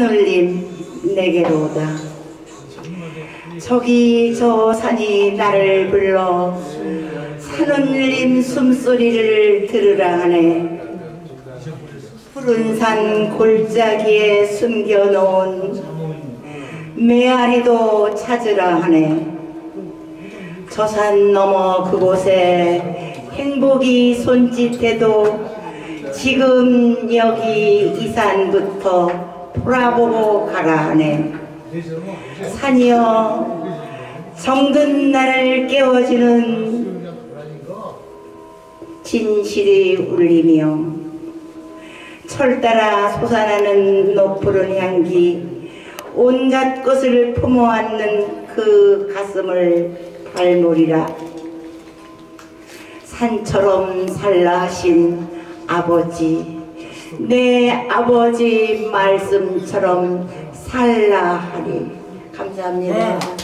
하늘님 내게로 오다. 저기 저 산이 나를 불러 하늘님 숨소리를 들으라 하네. 푸른 산 골짜기에 숨겨놓은 메아리도 찾으라 하네. 저 산 너머 그곳에 행복이 손짓해도 지금 여기 이 산부터 돌아보고 가라 하네. 산이여 정든 나를 깨워주는 진실이 울리며 철 따라 솟아나는 높푸른 향기 온갖 것을 품어안는 그 가슴을 발몰이라. 산처럼 살라 하신 아버지 내 아버지 말씀처럼 살라 하리 감사합니다.